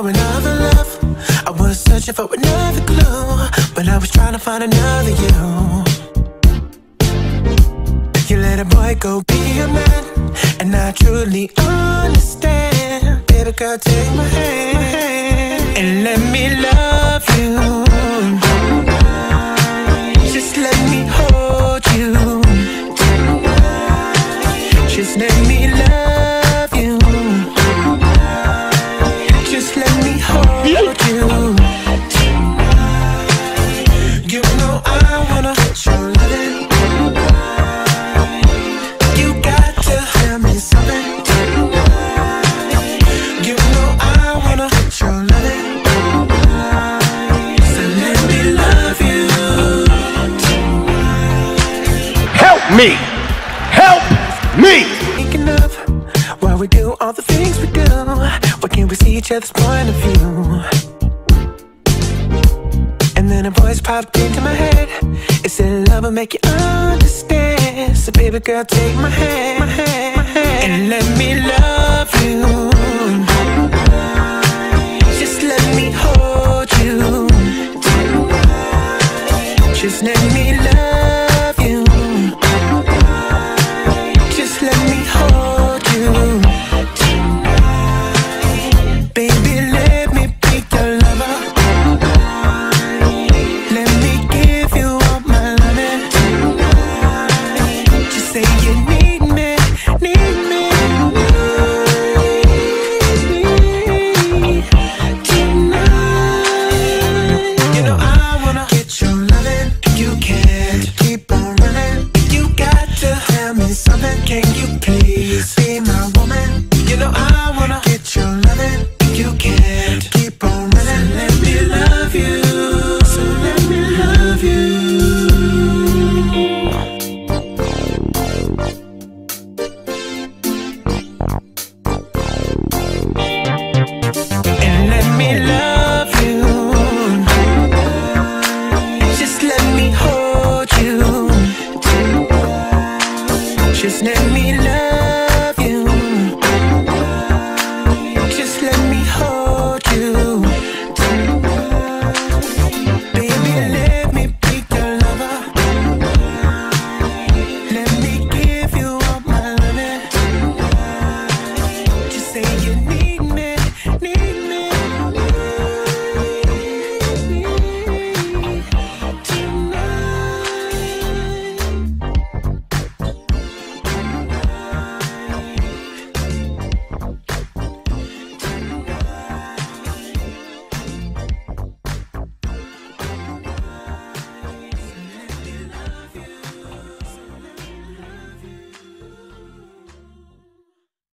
for another love. I was searching for another clue, but I was trying to find another you. You let a boy go be a man, and I truly understand. Baby girl, take my hand and let me love me! Help me! Thinking of why we do all the things we do. Why can't we see each other's point of view? And then a voice popped into my head. It said, Love will make you understand. So, baby girl, take my hand, my hand, my hand and let me love you. Just let me hold you. Just let me love listening, me